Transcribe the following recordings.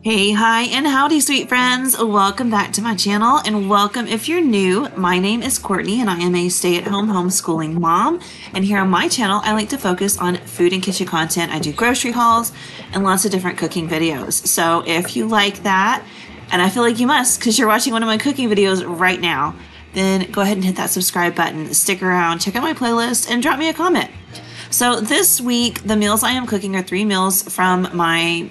Hey, hi, and howdy, sweet friends. Welcome back to my channel, and welcome if you're new. My name is Courtney, and I am a stay at home homeschooling mom. And here on my channel, I like to focus on food and kitchen content. I do grocery hauls and lots of different cooking videos. So if you like that, and I feel like you must because you're watching one of my cooking videos right now, then go ahead and hit that subscribe button, stick around, check out my playlist, and drop me a comment. So this week, the meals I am cooking are three meals from my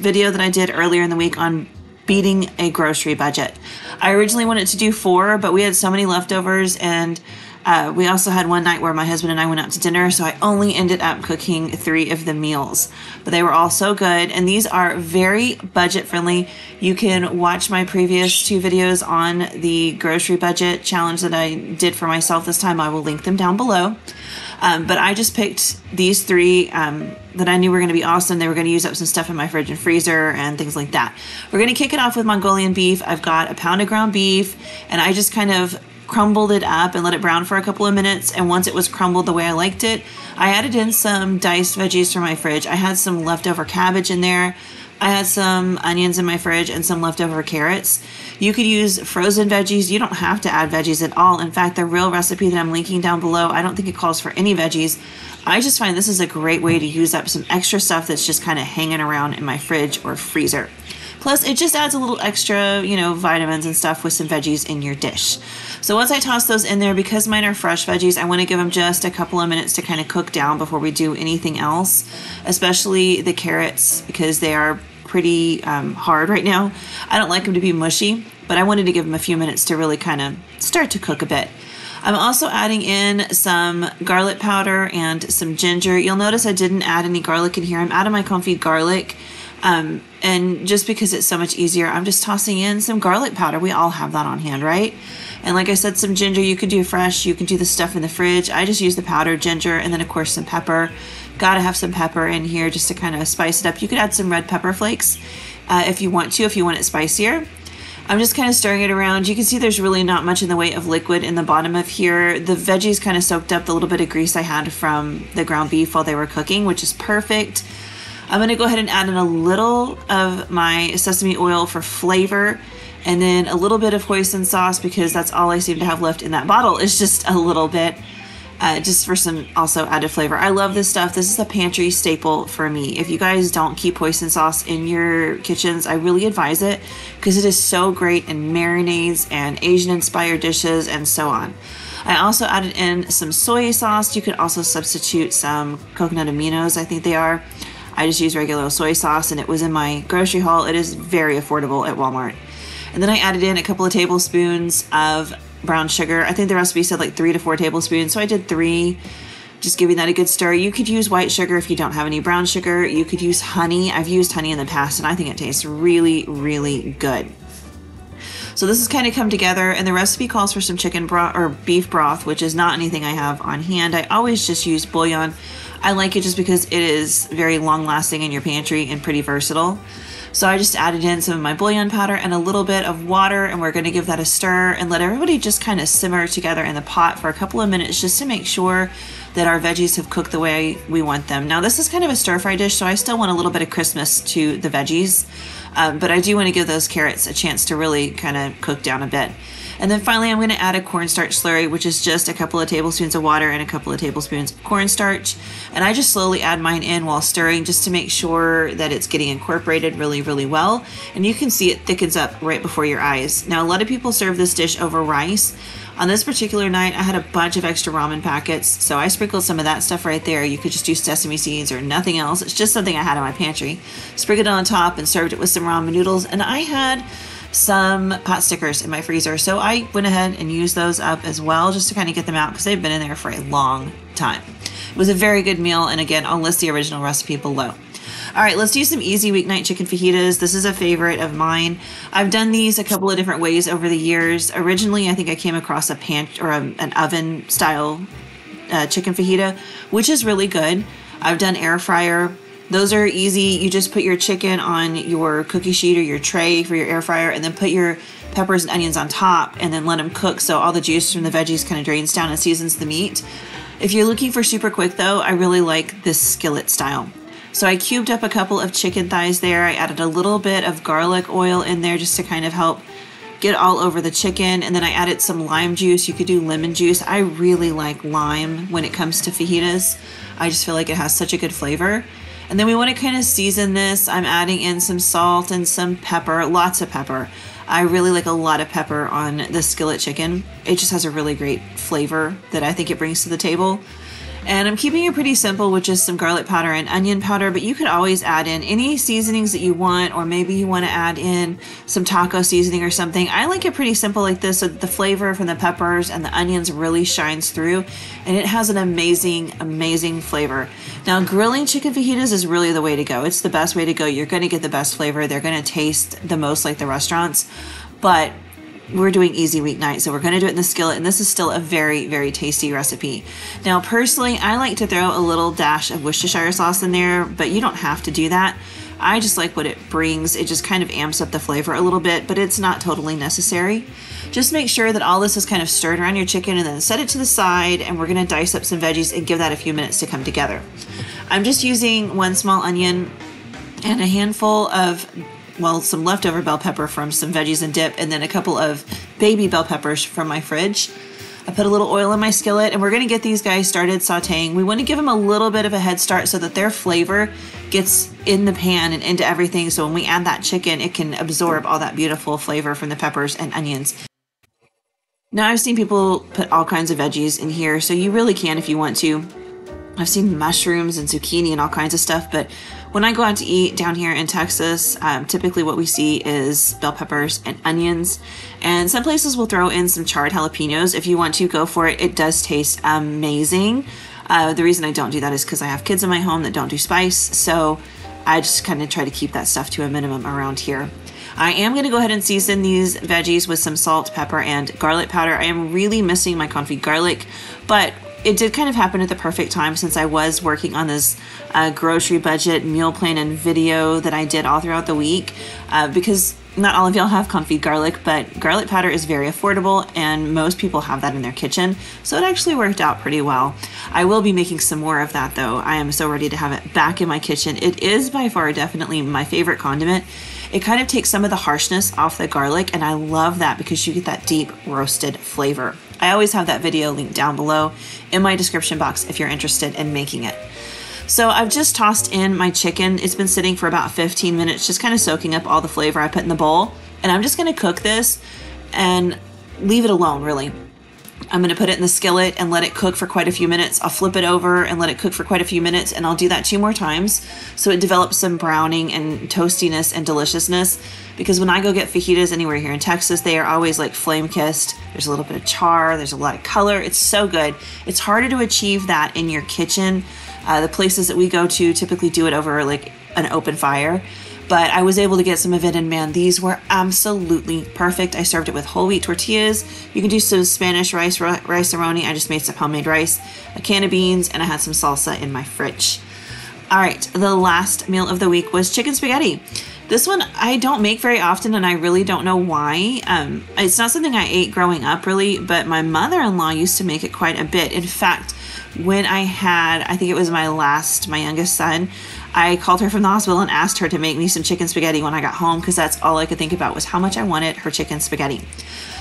video that I did earlier in the week on beating a grocery budget. I originally wanted to do four, but we had so many leftovers and uh, we also had one night where my husband and I went out to dinner, so I only ended up cooking three of the meals. But they were all so good, and these are very budget friendly. You can watch my previous two videos on the grocery budget challenge that I did for myself this time. I will link them down below. Um, but I just picked these three um, that I knew were going to be awesome. They were going to use up some stuff in my fridge and freezer and things like that. We're going to kick it off with Mongolian beef. I've got a pound of ground beef, and I just kind of crumbled it up and let it brown for a couple of minutes. And once it was crumbled the way I liked it, I added in some diced veggies from my fridge. I had some leftover cabbage in there. I had some onions in my fridge and some leftover carrots. You could use frozen veggies. You don't have to add veggies at all. In fact, the real recipe that I'm linking down below, I don't think it calls for any veggies. I just find this is a great way to use up some extra stuff that's just kind of hanging around in my fridge or freezer. Plus, it just adds a little extra, you know, vitamins and stuff with some veggies in your dish. So once I toss those in there, because mine are fresh veggies, I want to give them just a couple of minutes to kind of cook down before we do anything else, especially the carrots because they are pretty um, hard right now. I don't like them to be mushy, but I wanted to give them a few minutes to really kind of start to cook a bit. I'm also adding in some garlic powder and some ginger. You'll notice I didn't add any garlic in here. I'm out of my confit garlic. Um, and just because it's so much easier, I'm just tossing in some garlic powder. We all have that on hand, right? And like I said, some ginger you can do fresh. You can do the stuff in the fridge. I just use the powdered ginger and then, of course, some pepper. Gotta have some pepper in here just to kind of spice it up. You could add some red pepper flakes uh, if you want to, if you want it spicier. I'm just kind of stirring it around. You can see there's really not much in the way of liquid in the bottom of here. The veggies kind of soaked up the little bit of grease I had from the ground beef while they were cooking, which is perfect. I'm going to go ahead and add in a little of my sesame oil for flavor and then a little bit of hoisin sauce because that's all I seem to have left in that bottle is just a little bit uh, just for some also added flavor. I love this stuff. This is a pantry staple for me. If you guys don't keep hoisin sauce in your kitchens, I really advise it because it is so great in marinades and Asian inspired dishes and so on. I also added in some soy sauce. You could also substitute some coconut aminos, I think they are. I just use regular soy sauce and it was in my grocery haul. It is very affordable at Walmart. And then I added in a couple of tablespoons of brown sugar. I think the recipe said like three to four tablespoons, so I did three. Just giving that a good stir. You could use white sugar if you don't have any brown sugar. You could use honey. I've used honey in the past and I think it tastes really, really good. So this has kind of come together and the recipe calls for some chicken broth or beef broth, which is not anything I have on hand. I always just use bouillon. I like it just because it is very long lasting in your pantry and pretty versatile. So I just added in some of my bouillon powder and a little bit of water and we're gonna give that a stir and let everybody just kind of simmer together in the pot for a couple of minutes just to make sure that our veggies have cooked the way we want them. Now this is kind of a stir fry dish so I still want a little bit of crispness to the veggies, um, but I do want to give those carrots a chance to really kind of cook down a bit. And then finally, I'm going to add a cornstarch slurry, which is just a couple of tablespoons of water and a couple of tablespoons of cornstarch. And I just slowly add mine in while stirring just to make sure that it's getting incorporated really, really well. And you can see it thickens up right before your eyes. Now, a lot of people serve this dish over rice. On this particular night, I had a bunch of extra ramen packets, so I sprinkled some of that stuff right there. You could just do sesame seeds or nothing else. It's just something I had in my pantry. Sprinkled it on top and served it with some ramen noodles, and I had some pot stickers in my freezer. So I went ahead and used those up as well just to kind of get them out because they've been in there for a long time. It was a very good meal. And again, I'll list the original recipe below. All right, let's do some easy weeknight chicken fajitas. This is a favorite of mine. I've done these a couple of different ways over the years. Originally, I think I came across a pan or a, an oven style uh, chicken fajita, which is really good. I've done air fryer. Those are easy. You just put your chicken on your cookie sheet or your tray for your air fryer and then put your peppers and onions on top and then let them cook so all the juice from the veggies kind of drains down and seasons the meat. If you're looking for super quick though, I really like this skillet style. So I cubed up a couple of chicken thighs there. I added a little bit of garlic oil in there just to kind of help get all over the chicken. And then I added some lime juice. You could do lemon juice. I really like lime when it comes to fajitas. I just feel like it has such a good flavor. And then we want to kind of season this. I'm adding in some salt and some pepper, lots of pepper. I really like a lot of pepper on the skillet chicken. It just has a really great flavor that I think it brings to the table. And I'm keeping it pretty simple with just some garlic powder and onion powder, but you could always add in any seasonings that you want, or maybe you want to add in some taco seasoning or something. I like it pretty simple like this so the flavor from the peppers and the onions really shines through, and it has an amazing, amazing flavor. Now, grilling chicken fajitas is really the way to go. It's the best way to go. You're going to get the best flavor. They're going to taste the most like the restaurants, but we're doing easy weeknight, so we're going to do it in the skillet, and this is still a very, very tasty recipe. Now, personally, I like to throw a little dash of Worcestershire sauce in there, but you don't have to do that. I just like what it brings. It just kind of amps up the flavor a little bit, but it's not totally necessary. Just make sure that all this is kind of stirred around your chicken and then set it to the side, and we're going to dice up some veggies and give that a few minutes to come together. I'm just using one small onion and a handful of well, some leftover bell pepper from some veggies and dip, and then a couple of baby bell peppers from my fridge. I put a little oil in my skillet, and we're to get these guys started sauteing. We want to give them a little bit of a head start so that their flavor gets in the pan and into everything. So when we add that chicken, it can absorb all that beautiful flavor from the peppers and onions. Now, I've seen people put all kinds of veggies in here, so you really can if you want to. I've seen mushrooms and zucchini and all kinds of stuff, but when I go out to eat down here in Texas, um, typically what we see is bell peppers and onions. And some places will throw in some charred jalapenos. If you want to go for it, it does taste amazing. Uh, the reason I don't do that is because I have kids in my home that don't do spice. So I just kind of try to keep that stuff to a minimum around here. I am going to go ahead and season these veggies with some salt, pepper, and garlic powder. I am really missing my confit garlic, but it did kind of happen at the perfect time since I was working on this uh, grocery budget meal plan and video that I did all throughout the week uh, because not all of y'all have confit garlic, but garlic powder is very affordable and most people have that in their kitchen. So it actually worked out pretty well. I will be making some more of that though. I am so ready to have it back in my kitchen. It is by far definitely my favorite condiment. It kind of takes some of the harshness off the garlic and I love that because you get that deep roasted flavor. I always have that video linked down below in my description box if you're interested in making it. So I've just tossed in my chicken. It's been sitting for about 15 minutes, just kind of soaking up all the flavor I put in the bowl. And I'm just gonna cook this and leave it alone, really. I'm going to put it in the skillet and let it cook for quite a few minutes. I'll flip it over and let it cook for quite a few minutes, and I'll do that two more times so it develops some browning and toastiness and deliciousness. Because when I go get fajitas anywhere here in Texas, they are always like flame kissed. There's a little bit of char, there's a lot of color. It's so good. It's harder to achieve that in your kitchen. Uh, the places that we go to typically do it over like an open fire but I was able to get some of it, and man, these were absolutely perfect. I served it with whole wheat tortillas. You can do some Spanish rice, Rice-A-Roni. I just made some homemade rice, a can of beans, and I had some salsa in my fridge. All right, the last meal of the week was chicken spaghetti. This one I don't make very often, and I really don't know why. Um, it's not something I ate growing up, really, but my mother in law used to make it quite a bit. In fact, when I had, I think it was my last, my youngest son, I called her from the hospital and asked her to make me some chicken spaghetti when I got home because that's all I could think about was how much I wanted her chicken spaghetti.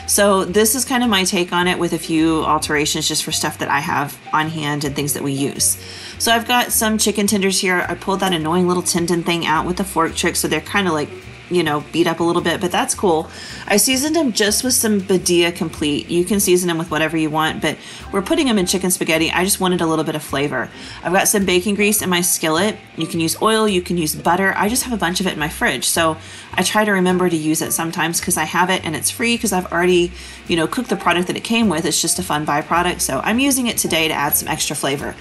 So this is kind of my take on it with a few alterations just for stuff that I have on hand and things that we use. So I've got some chicken tenders here. I pulled that annoying little tendon thing out with the fork trick so they're kind of like you know, beat up a little bit, but that's cool. I seasoned them just with some Badia Complete. You can season them with whatever you want, but we're putting them in chicken spaghetti. I just wanted a little bit of flavor. I've got some bacon grease in my skillet. You can use oil, you can use butter. I just have a bunch of it in my fridge. So I try to remember to use it sometimes because I have it and it's free because I've already, you know, cooked the product that it came with. It's just a fun byproduct. So I'm using it today to add some extra flavor.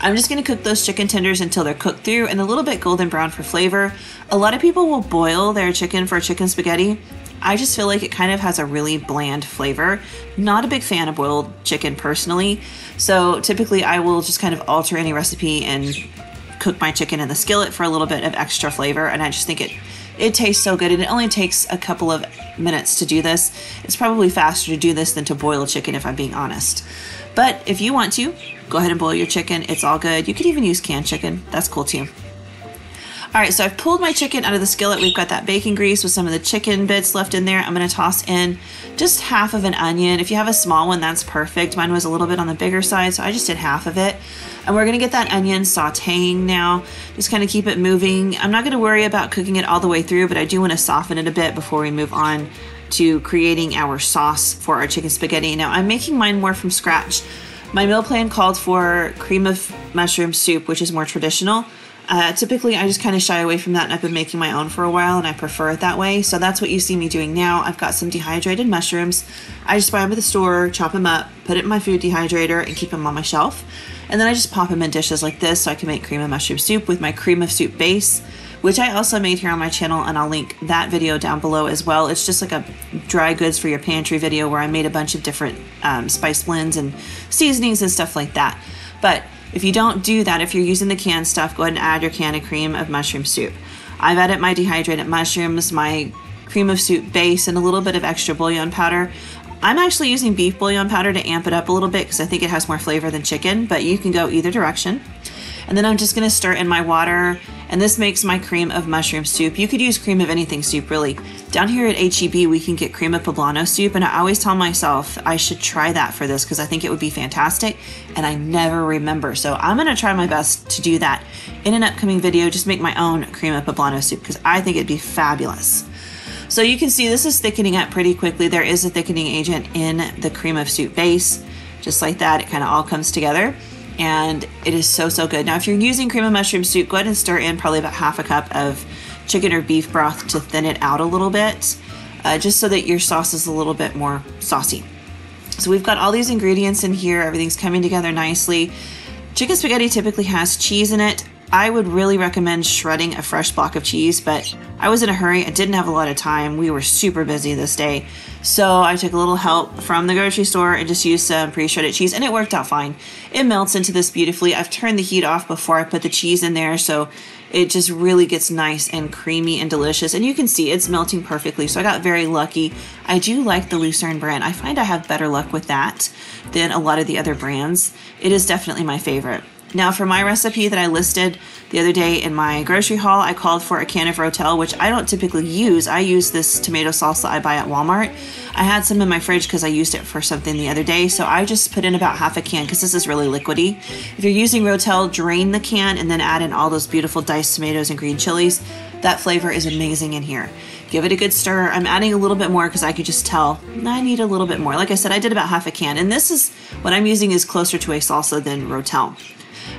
I'm just going to cook those chicken tenders until they're cooked through and a little bit golden brown for flavor. A lot of people will boil their chicken for chicken spaghetti. I just feel like it kind of has a really bland flavor. Not a big fan of boiled chicken personally. So typically I will just kind of alter any recipe and cook my chicken in the skillet for a little bit of extra flavor. And I just think it it tastes so good and it only takes a couple of minutes to do this. It's probably faster to do this than to boil a chicken if I'm being honest. But if you want to, go ahead and boil your chicken. It's all good. You could even use canned chicken. That's cool too. All right, so I've pulled my chicken out of the skillet. We've got that bacon grease with some of the chicken bits left in there. I'm gonna toss in just half of an onion. If you have a small one, that's perfect. Mine was a little bit on the bigger side, so I just did half of it. And we're gonna get that onion sauteing now. Just kind of keep it moving. I'm not gonna worry about cooking it all the way through, but I do wanna soften it a bit before we move on to creating our sauce for our chicken spaghetti. Now I'm making mine more from scratch. My meal plan called for cream of mushroom soup, which is more traditional. Uh, typically, I just kind of shy away from that, and I've been making my own for a while, and I prefer it that way. So that's what you see me doing now. I've got some dehydrated mushrooms. I just buy them at the store, chop them up, put it in my food dehydrator, and keep them on my shelf. And then I just pop them in dishes like this so I can make cream of mushroom soup with my cream of soup base, which I also made here on my channel, and I'll link that video down below as well. It's just like a dry goods for your pantry video where I made a bunch of different um, spice blends and seasonings and stuff like that. But if you don't do that, if you're using the canned stuff, go ahead and add your can of cream of mushroom soup. I've added my dehydrated mushrooms, my cream of soup base, and a little bit of extra bouillon powder. I'm actually using beef bouillon powder to amp it up a little bit because I think it has more flavor than chicken, but you can go either direction. And then I'm just gonna stir in my water and this makes my cream of mushroom soup. You could use cream of anything soup really. Down here at HEB we can get cream of poblano soup and I always tell myself I should try that for this because I think it would be fantastic and I never remember. So I'm gonna try my best to do that in an upcoming video, just make my own cream of poblano soup because I think it'd be fabulous. So you can see this is thickening up pretty quickly. There is a thickening agent in the cream of soup base. Just like that, it kind of all comes together and it is so so good. Now if you're using cream of mushroom soup, go ahead and stir in probably about half a cup of chicken or beef broth to thin it out a little bit, uh, just so that your sauce is a little bit more saucy. So we've got all these ingredients in here, everything's coming together nicely. Chicken spaghetti typically has cheese in it. I would really recommend shredding a fresh block of cheese, but I was in a hurry. I didn't have a lot of time. We were super busy this day. So I took a little help from the grocery store and just used some pre-shredded cheese and it worked out fine. It melts into this beautifully. I've turned the heat off before I put the cheese in there so it just really gets nice and creamy and delicious. And you can see it's melting perfectly. So I got very lucky. I do like the Lucerne brand. I find I have better luck with that than a lot of the other brands. It is definitely my favorite. Now for my recipe that I listed the other day in my grocery haul, I called for a can of Rotel, which I don't typically use. I use this tomato sauce that I buy at Walmart. I had some in my fridge because I used it for something the other day, so I just put in about half a can because this is really liquidy. If you're using Rotel, drain the can and then add in all those beautiful diced tomatoes and green chilies. That flavor is amazing in here. Give it a good stir. I'm adding a little bit more because I could just tell I need a little bit more. Like I said, I did about half a can, and this is what I'm using is closer to a salsa than Rotel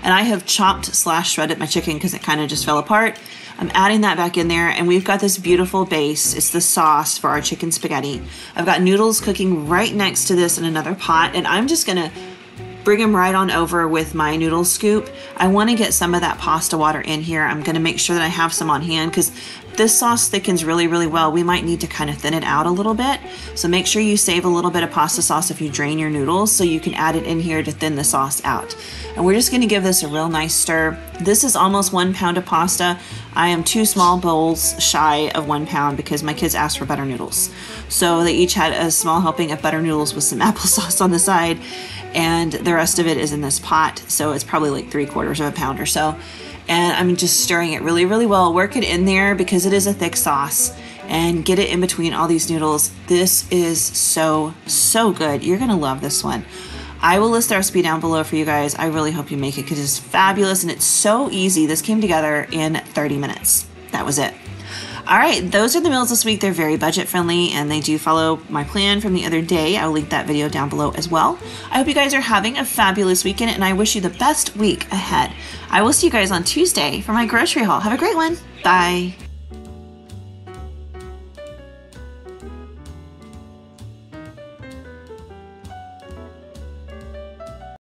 and I have chopped slash shredded my chicken because it kind of just fell apart. I'm adding that back in there and we've got this beautiful base. It's the sauce for our chicken spaghetti. I've got noodles cooking right next to this in another pot and I'm just gonna bring them right on over with my noodle scoop. I want to get some of that pasta water in here. I'm going to make sure that I have some on hand because this sauce thickens really, really well. We might need to kind of thin it out a little bit. So make sure you save a little bit of pasta sauce if you drain your noodles so you can add it in here to thin the sauce out. And we're just gonna give this a real nice stir. This is almost one pound of pasta. I am two small bowls shy of one pound because my kids asked for butter noodles. So they each had a small helping of butter noodles with some applesauce on the side and the rest of it is in this pot. So it's probably like three quarters of a pound or so and I'm just stirring it really, really well. Work it in there because it is a thick sauce and get it in between all these noodles. This is so, so good. You're gonna love this one. I will list the recipe down below for you guys. I really hope you make it because it's fabulous and it's so easy. This came together in 30 minutes. That was it. All right, those are the meals this week. They're very budget friendly and they do follow my plan from the other day. I'll link that video down below as well. I hope you guys are having a fabulous weekend and I wish you the best week ahead. I will see you guys on Tuesday for my grocery haul. Have a great one. Bye.